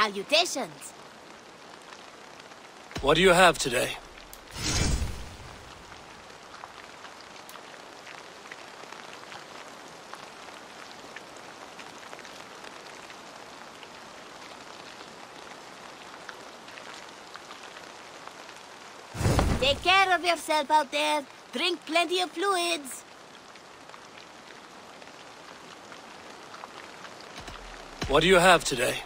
Salutations. What do you have today? Take care of yourself out there. Drink plenty of fluids. What do you have today?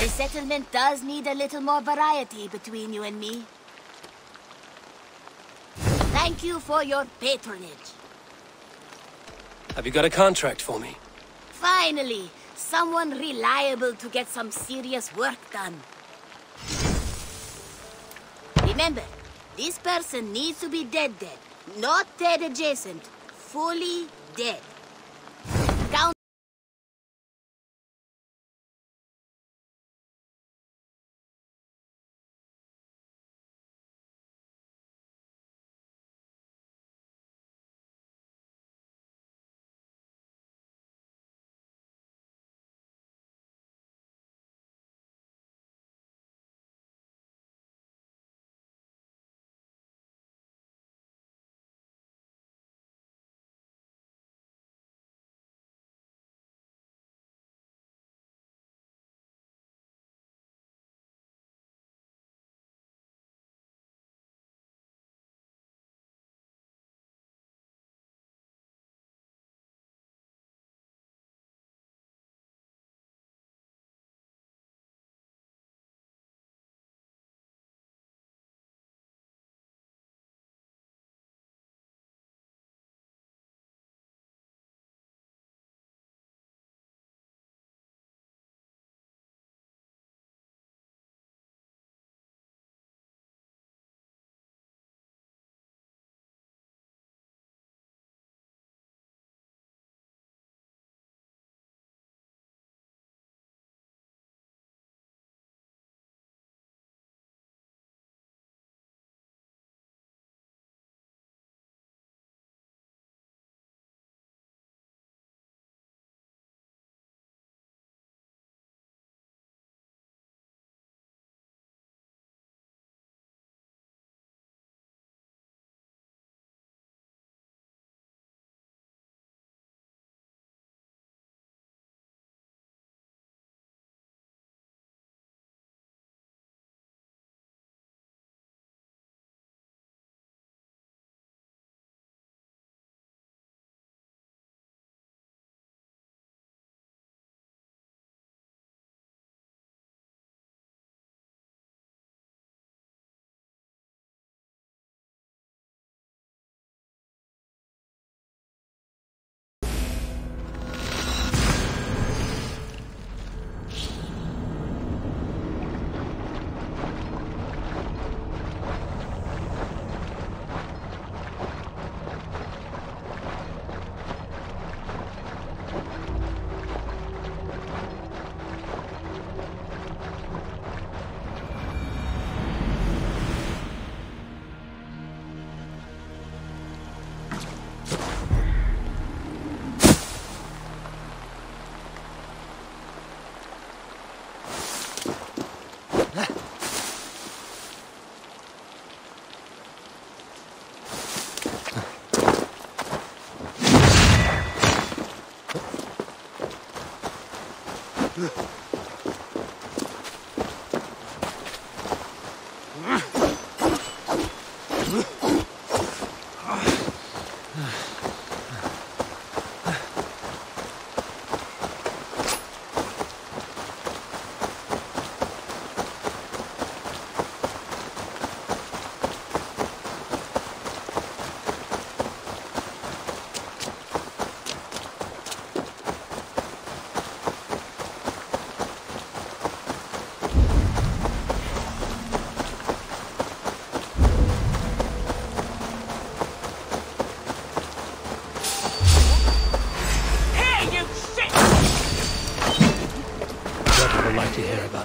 The settlement does need a little more variety between you and me. Thank you for your patronage. Have you got a contract for me? Finally, someone reliable to get some serious work done. Remember, this person needs to be dead dead, not dead adjacent, fully dead.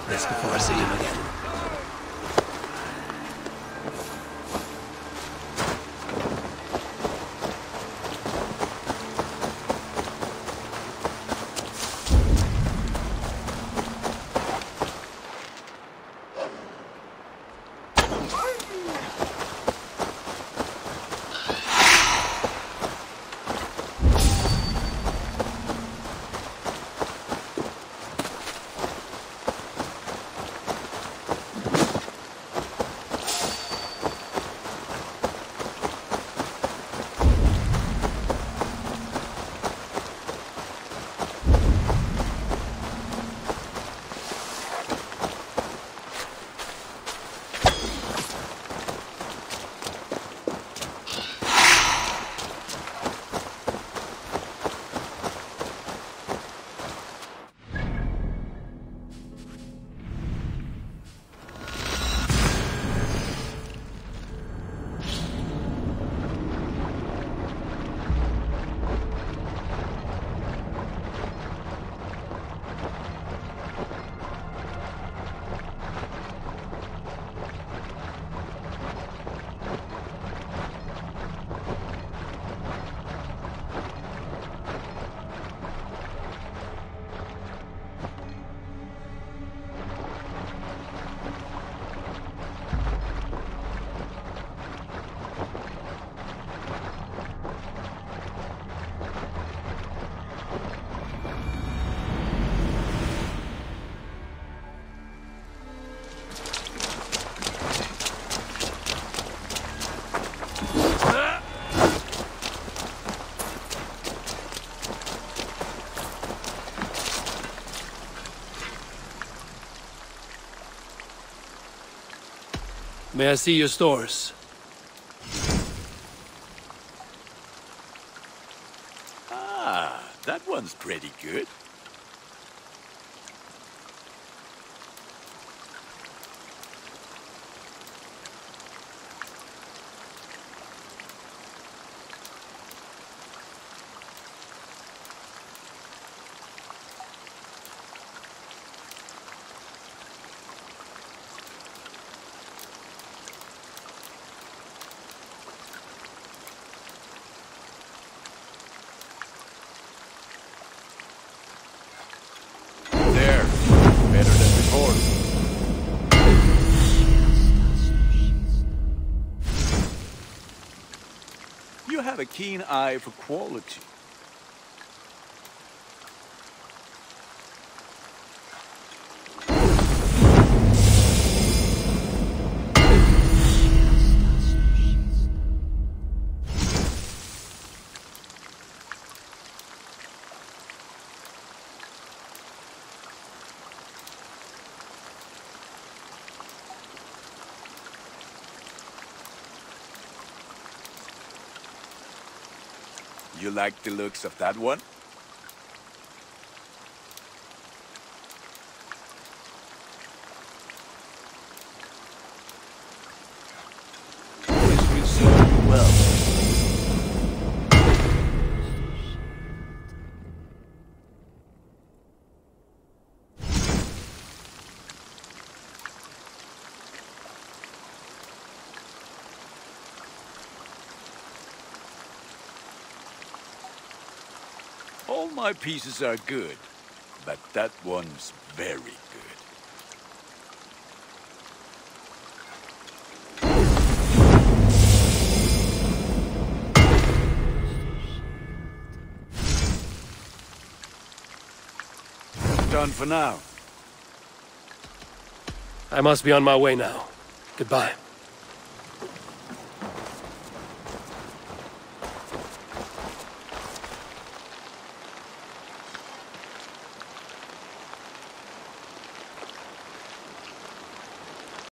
This before I see May I see your stores? Ah, that one's pretty good. Have a keen eye for quality. You like the looks of that one? All my pieces are good, but that one's very good. Done for now. I must be on my way now. Goodbye.